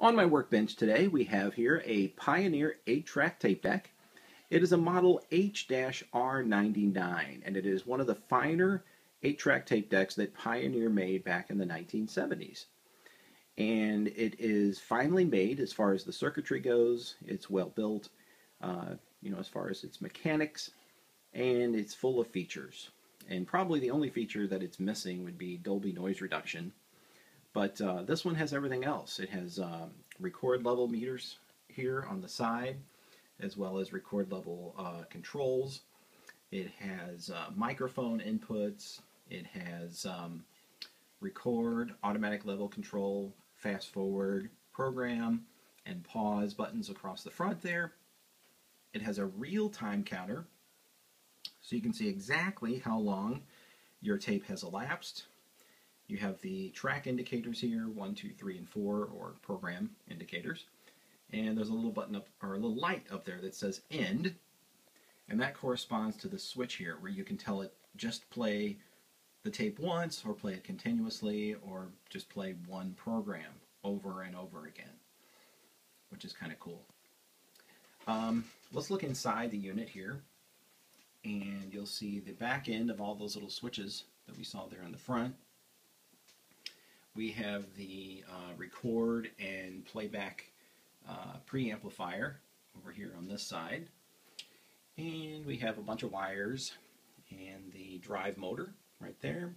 On my workbench today, we have here a Pioneer 8-track tape deck. It is a model H-R99, and it is one of the finer 8-track tape decks that Pioneer made back in the 1970s. And it is finely made as far as the circuitry goes. It's well built, uh, you know, as far as its mechanics, and it's full of features. And probably the only feature that it's missing would be Dolby noise reduction but uh, this one has everything else. It has um, record level meters here on the side, as well as record level uh, controls. It has uh, microphone inputs. It has um, record, automatic level control, fast forward, program, and pause buttons across the front there. It has a real time counter, so you can see exactly how long your tape has elapsed you have the track indicators here, one, two, three, and 4, or program indicators. And there's a little button up, or a little light up there that says end, and that corresponds to the switch here, where you can tell it just play the tape once, or play it continuously, or just play one program over and over again, which is kind of cool. Um, let's look inside the unit here, and you'll see the back end of all those little switches that we saw there in the front we have the uh, record and playback uh, preamplifier over here on this side. And we have a bunch of wires and the drive motor right there.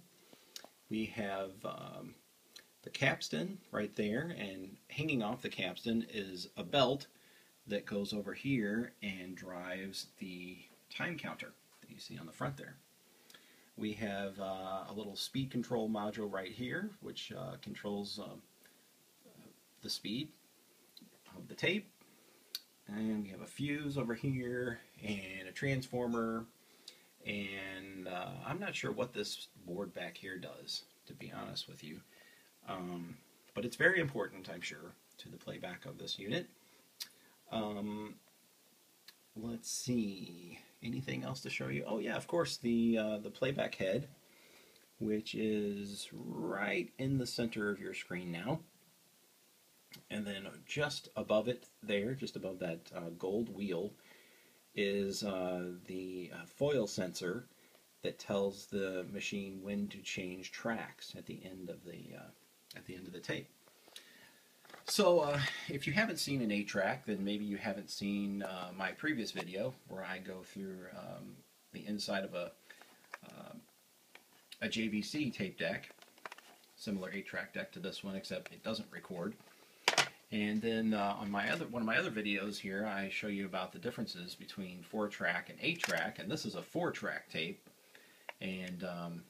We have um, the capstan right there, and hanging off the capstan is a belt that goes over here and drives the time counter that you see on the front there. We have uh, a little speed control module right here, which uh, controls um, the speed of the tape. And we have a fuse over here, and a transformer, and uh, I'm not sure what this board back here does, to be honest with you. Um, but it's very important, I'm sure, to the playback of this unit. Um, let's see anything else to show you? Oh yeah, of course, the, uh, the playback head, which is right in the center of your screen now. And then just above it there, just above that uh, gold wheel, is uh, the uh, foil sensor that tells the machine when to change tracks at the end of the uh, at the end of the tape. So, uh, if you haven't seen an 8-track, then maybe you haven't seen uh, my previous video where I go through um, the inside of a, uh, a JVC tape deck, similar 8-track deck to this one, except it doesn't record. And then uh, on my other one of my other videos here, I show you about the differences between 4-track and 8-track, and this is a 4-track tape. And um,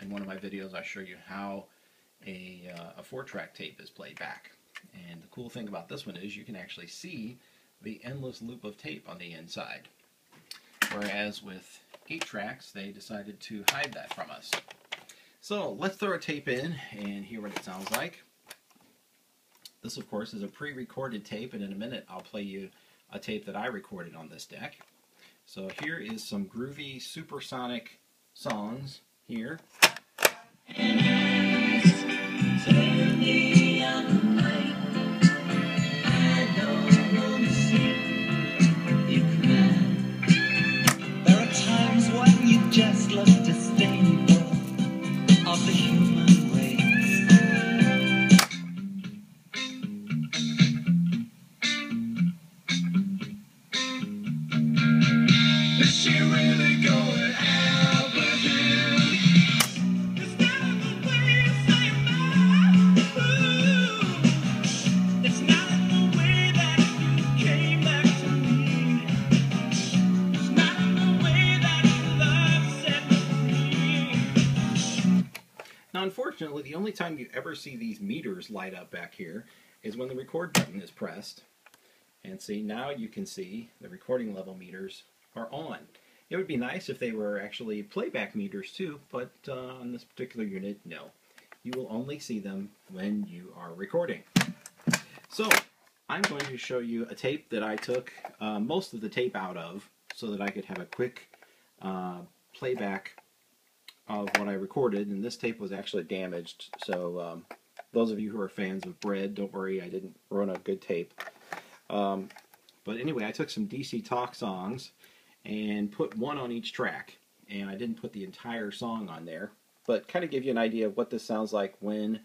in one of my videos, I show you how a, uh, a 4-track tape is played back. And the cool thing about this one is you can actually see the endless loop of tape on the inside. Whereas with 8 tracks, they decided to hide that from us. So let's throw a tape in and hear what it sounds like. This, of course, is a pre-recorded tape, and in a minute I'll play you a tape that I recorded on this deck. So here is some groovy supersonic songs here. Unfortunately, the only time you ever see these meters light up back here is when the record button is pressed. And see, now you can see the recording level meters are on. It would be nice if they were actually playback meters too, but uh, on this particular unit, no. You will only see them when you are recording. So, I'm going to show you a tape that I took uh, most of the tape out of so that I could have a quick uh, playback of what I recorded, and this tape was actually damaged, so um, those of you who are fans of bread, don't worry, I didn't run a good tape. Um, but anyway, I took some DC Talk songs and put one on each track, and I didn't put the entire song on there, but kind of give you an idea of what this sounds like when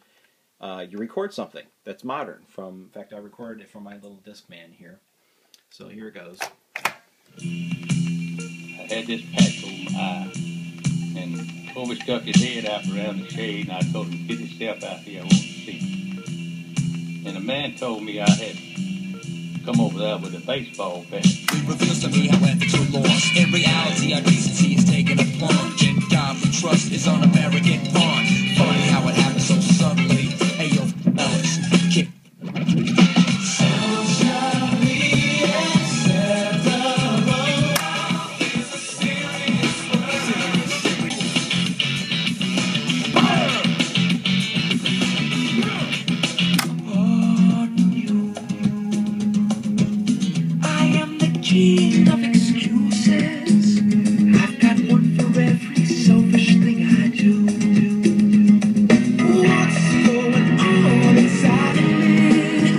uh, you record something that's modern. From in fact, I recorded it from my little Discman here. So here it goes. I had this patch on my and Toby stuck his head out around the shade, and I told him, get yourself out here, I want to see. And the man told me I had come over there with a baseball bat. It reveals to me how ethics are lost. In reality, our decency is taking a plunge, and God we trust is on American pawn. Funny king of excuses. I've got one for every selfish thing I do. What's going on inside of me?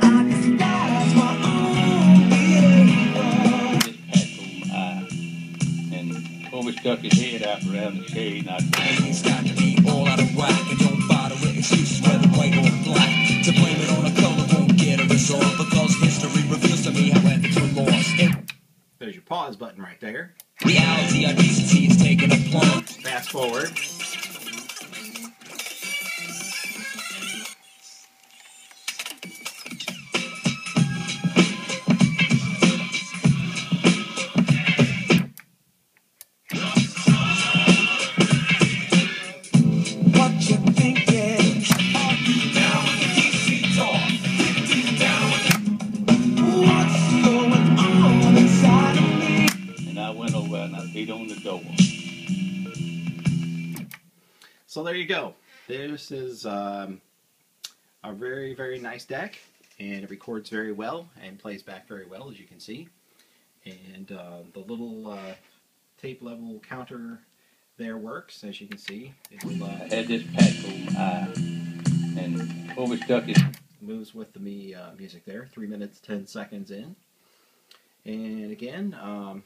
I despise my own behavior. This patch on my eye, and Toby stuck his head out around the shade, and I told him, It's got to be all out of whack, and don't bother with excuses whether white or black. To blame it on a color There's your pause button right there. reality, decency is taking a plunge. Fast forward. Beat on the door. So there you go. This is um, a very, very nice deck, and it records very well and plays back very well, as you can see. And uh, the little uh, tape level counter there works, as you can see. It will, I uh, had this patch on eye, and Toby stuck his moves with the me uh, music there. Three minutes, ten seconds in. And again, um,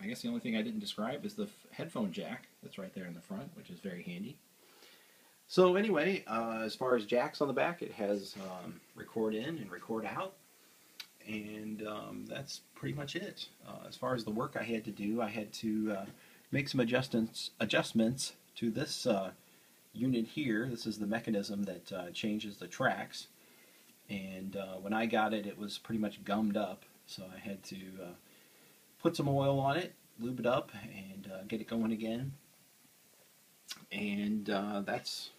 I guess the only thing I didn't describe is the headphone jack that's right there in the front, which is very handy. So anyway, uh, as far as jacks on the back, it has um, record in and record out, and um, that's pretty much it. Uh, as far as the work I had to do, I had to uh, make some adjustments adjustments to this uh, unit here. This is the mechanism that uh, changes the tracks, and uh, when I got it, it was pretty much gummed up, so I had to put some oil on it, lube it up, and uh, get it going again. And uh, that's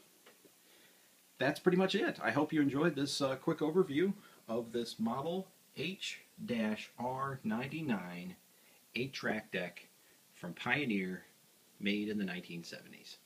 that's pretty much it. I hope you enjoyed this uh, quick overview of this model H-R99 8-track deck from Pioneer, made in the 1970s.